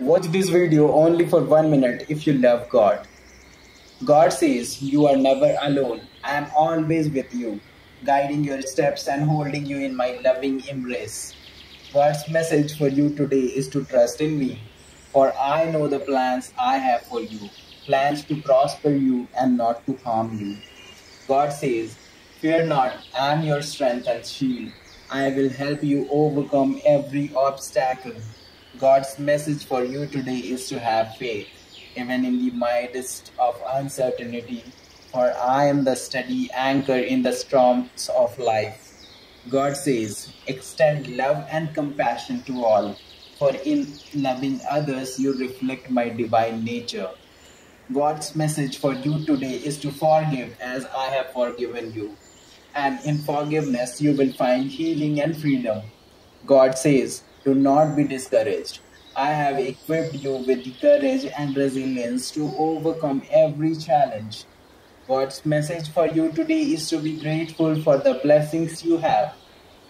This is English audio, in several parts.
Watch this video only for one minute if you love God. God says, You are never alone. I am always with you, guiding your steps and holding you in my loving embrace. God's message for you today is to trust in me, for I know the plans I have for you plans to prosper you and not to harm you. God says, Fear not, I am your strength and shield. I will help you overcome every obstacle. God's message for you today is to have faith, even in the midst of uncertainty, for I am the steady anchor in the storms of life. God says, Extend love and compassion to all, for in loving others you reflect my divine nature. God's message for you today is to forgive as I have forgiven you. And in forgiveness, you will find healing and freedom. God says, Do not be discouraged. I have equipped you with the courage and resilience to overcome every challenge. God's message for you today is to be grateful for the blessings you have.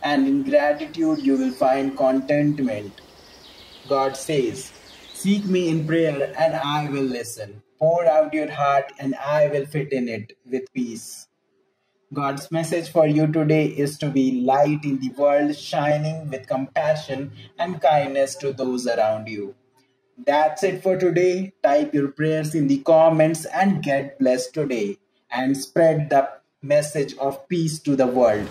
And in gratitude, you will find contentment. God says, Seek me in prayer and I will listen. Pour out your heart and I will fit in it with peace. God's message for you today is to be light in the world, shining with compassion and kindness to those around you. That's it for today. Type your prayers in the comments and get blessed today and spread the message of peace to the world.